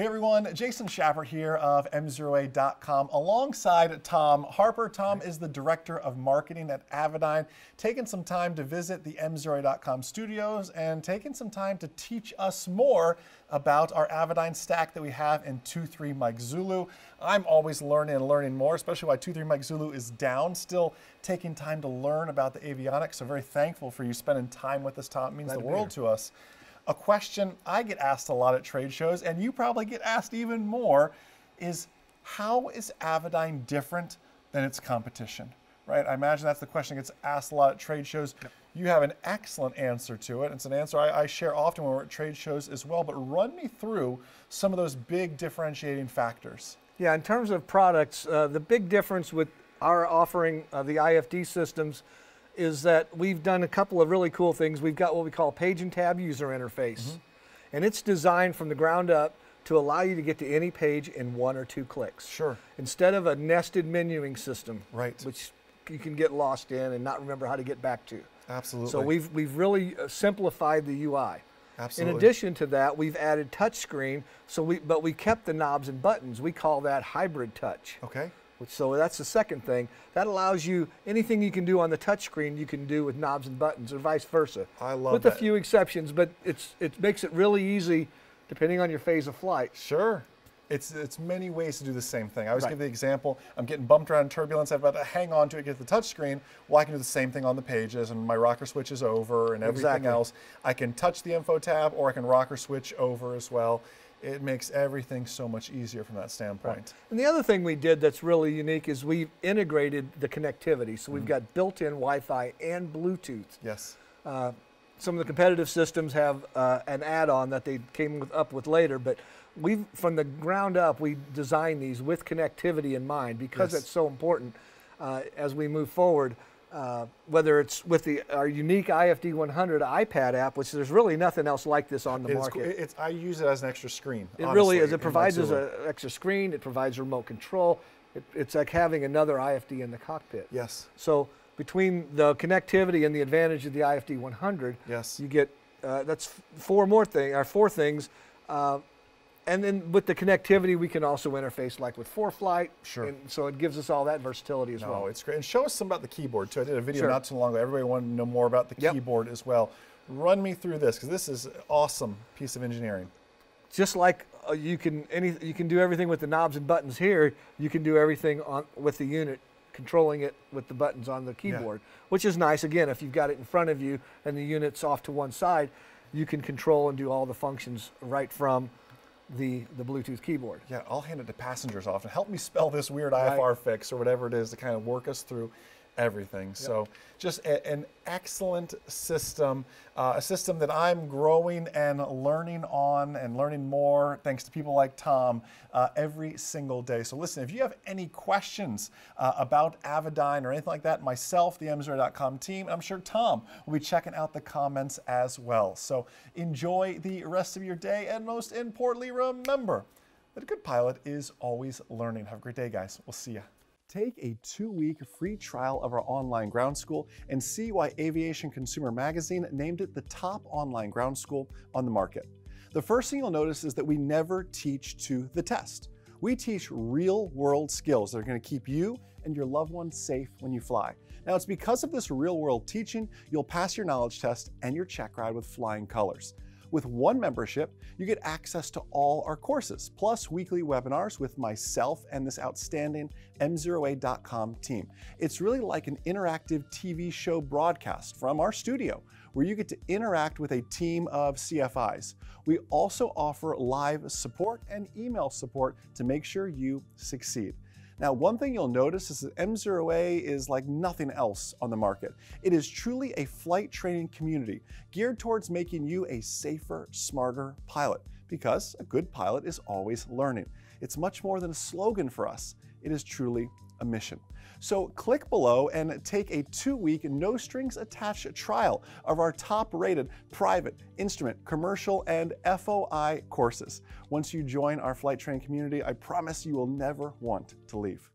Hey everyone, Jason Schappert here of MzeroA.com alongside Tom Harper. Tom is the Director of Marketing at Avidyne, taking some time to visit the MzeroA.com studios and taking some time to teach us more about our Avidyne stack that we have in 2.3 Mike Zulu. I'm always learning and learning more, especially why 2.3 Mike Zulu is down, still taking time to learn about the avionics. So very thankful for you spending time with us, Tom. It means Glad the world to us a question I get asked a lot at trade shows, and you probably get asked even more, is how is Avidyne different than its competition? Right? I imagine that's the question that gets asked a lot at trade shows. Yep. You have an excellent answer to it. It's an answer I, I share often when we're at trade shows as well. But run me through some of those big differentiating factors. Yeah, in terms of products, uh, the big difference with our offering of the IFD systems is that we've done a couple of really cool things. We've got what we call page and tab user interface. Mm-hmm. And it's designed from the ground up to allow you to get to any page in one or two clicks. Sure. Instead of a nested menuing system, right. which you can get lost in and not remember how to get back to. Absolutely. So we've we've really uh, simplified the UI. Absolutely. In addition to that, we've added touchscreen. So we but we kept the knobs and buttons. We call that hybrid touch. Okay. So that's the second thing. That allows you anything you can do on the touchscreen, you can do with knobs and buttons, or vice versa. I love with that. a few exceptions, but it's it makes it really easy, depending on your phase of flight. Sure. It's, it's many ways to do the same thing. I always right. give the example, I'm getting bumped around in turbulence, I've got to hang on to it, get the touchscreen. Well, I can do the same thing on the pages and my rocker switch is over and everything exactly. else. I can touch the info tab or I can rocker switch over as well it makes everything so much easier from that standpoint. Right. And the other thing we did that's really unique is we've integrated the connectivity. So we've mm got built-in Wi-Fi and Bluetooth. Yes. Uh, some of the competitive systems have uh, an add-on that they came with, up with later, but we from the ground up we designed these with connectivity in mind because yes. it's so important uh, as we move forward. Uh, whether it's with the our unique IFD 100 iPad app, which there's really nothing else like this on the it's, market. It's, I use it as an extra screen. It honestly, really is. It provides us an extra screen. It provides remote control. It, it's like having another IFD in the cockpit. Yes. So between the connectivity and the advantage of the IFD 100, yes, you get uh, that's four more things or four things. Uh, and then with the connectivity, we can also interface like with ForeFlight. Sure. And so it gives us all that versatility as no, well. it's great. And show us some about the keyboard too. I did a video sure. not too long ago. Everybody wanted to know more about the yep. keyboard as well. Run me through this because this is an awesome piece of engineering. Just like uh, you can any you can do everything with the knobs and buttons here, you can do everything on with the unit controlling it with the buttons on the keyboard, yeah. which is nice. Again, if you've got it in front of you and the unit's off to one side, you can control and do all the functions right from the, the Bluetooth keyboard. Yeah, I'll hand it to passengers often. Help me spell this weird IFR right. fix or whatever it is to kind of work us through everything. Yep. So just a, an excellent system, uh, a system that I'm growing and learning on and learning more thanks to people like Tom uh, every single day. So listen, if you have any questions uh, about Avidyne or anything like that, myself, the MzeroA.com team, I'm sure Tom will be checking out the comments as well. So enjoy the rest of your day and most importantly, remember that a good pilot is always learning. Have a great day, guys. We'll see you. Take a two-week free trial of our online ground school and see why Aviation Consumer Magazine named it the top online ground school on the market. The first thing you'll notice is that we never teach to the test. We teach real-world skills that are going to keep you and your loved ones safe when you fly. Now, it's because of this real-world teaching, you'll pass your knowledge test and your check ride with flying colors. With one membership, you get access to all our courses, plus weekly webinars with myself and this outstanding MzeroA.com team. It's really like an interactive TV show broadcast from our studio where you get to interact with a team of CFIs. We also offer live support and email support to make sure you succeed. Now, one thing you'll notice is that MzeroA is like nothing else on the market. It is truly a flight training community geared towards making you a safer, smarter pilot because a good pilot is always learning. It's much more than a slogan for us. It is truly mission. So click below and take a two-week, no-strings-attached trial of our top-rated private, instrument, commercial, and FOI courses. Once you join our flight training community, I promise you will never want to leave.